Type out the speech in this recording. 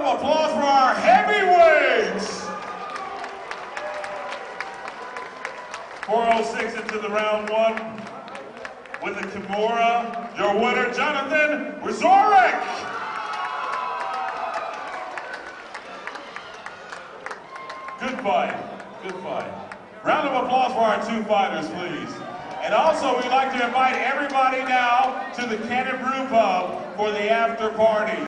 of applause for our heavyweights. 406 into the round one with the Kimura. Your winner, Jonathan Wiezorek. Good fight. Good fight. Round of applause for our two fighters, please. And also, we'd like to invite everybody now to the Cannon Brew Pub for the after party.